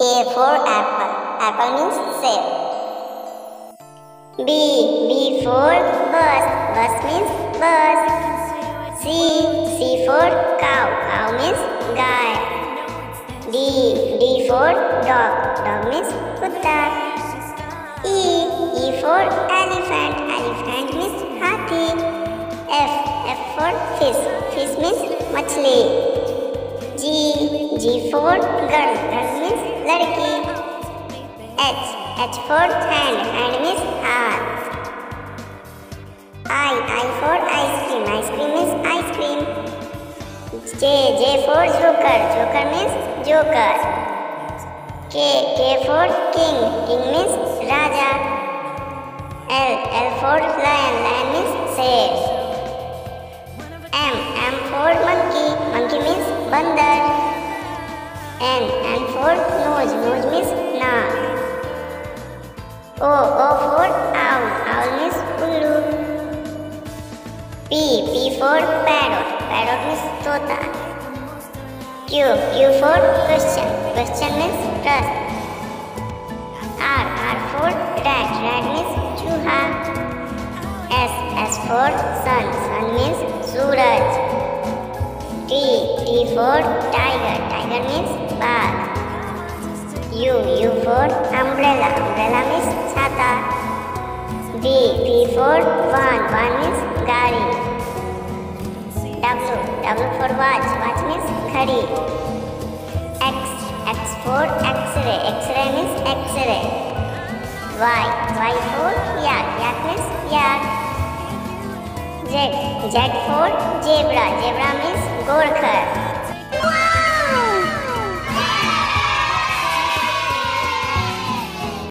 A for apple. Apple means save. B. B for bus. Bus means bus. C. C for cow. Cow means guy. D. D for dog. Dog means kutta. E. E for elephant. Elephant means hathi. F. F for fish. Fish means machli. G. For girl. Girl means ladki. H. H for hand. Hand means hath. I. I for ice cream. Ice cream means ice cream. J. J for joker. Joker means joker. K. K for king. King means raja. L. L for lion. Lion means शेर. M. M for monkey. Monkey means bandar. N. N for nose. Nose means naak. O. O for owl. Owl means ullu. P. P for parrot. Parrot means tota. Q. Q for question. Question means trust. R. R for rat. Rat means chooha. S. S for sun. Sun means suraj. T. T for tiger. Umbrella. Umbrella means chata. V. V for van. Van means gari. W. W for watch. Watch means घड़ी. X. X for X-ray. X-ray means X-ray. Y. Y for yak. Yak means yak. Z. Z for zebra. Zebra means गोरखर.